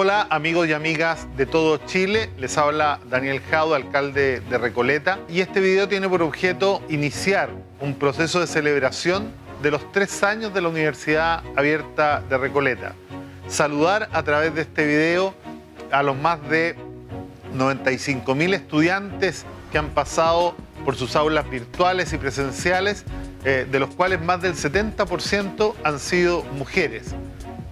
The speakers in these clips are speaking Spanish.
Hola amigos y amigas de todo Chile, les habla Daniel Jaudo, alcalde de Recoleta, y este video tiene por objeto iniciar un proceso de celebración de los tres años de la Universidad Abierta de Recoleta. Saludar a través de este video a los más de 95 mil estudiantes que han pasado por sus aulas virtuales y presenciales, eh, de los cuales más del 70% han sido mujeres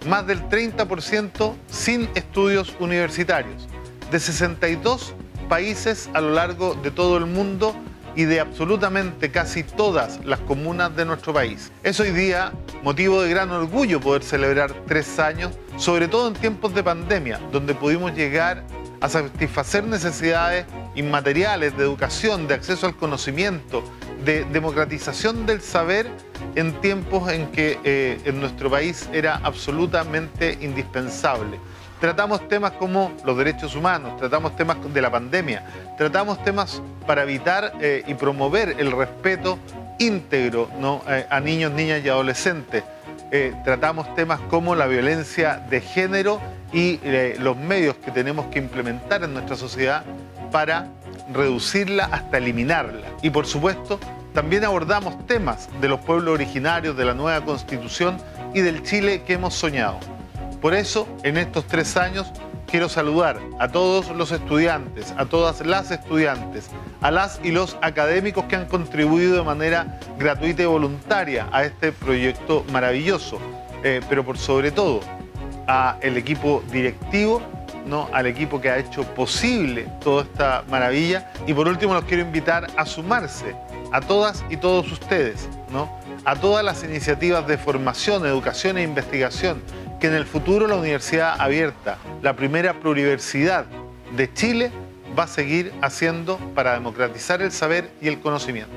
más del 30% sin estudios universitarios, de 62 países a lo largo de todo el mundo y de absolutamente casi todas las comunas de nuestro país. Es hoy día motivo de gran orgullo poder celebrar tres años, sobre todo en tiempos de pandemia, donde pudimos llegar a satisfacer necesidades inmateriales de educación, de acceso al conocimiento, de democratización del saber en tiempos en que eh, en nuestro país era absolutamente indispensable. Tratamos temas como los derechos humanos, tratamos temas de la pandemia, tratamos temas para evitar eh, y promover el respeto íntegro. Eh, a niños, niñas y adolescentes. tratamos temas como la violencia de género y los medios que tenemos que implementar en nuestra sociedad para reducirla hasta eliminarla. Y por supuesto, también abordamos temas de los pueblos originarios, de la nueva constitución y del Chile que hemos soñado. Por eso, en estos tres años, quiero saludar a todos los estudiantes, a todas las estudiantes, a las y los académicos que han contribuido de manera gratuita y voluntaria a este proyecto maravilloso, eh, pero por sobre todo a el equipo directivo, ¿no? al equipo que ha hecho posible toda esta maravilla y por último los quiero invitar a sumarse a todas y todos ustedes, ¿no? a todas las iniciativas de formación, educación e investigación que en el futuro la Universidad Abierta, la primera pluriversidad de Chile, va a seguir haciendo para democratizar el saber y el conocimiento.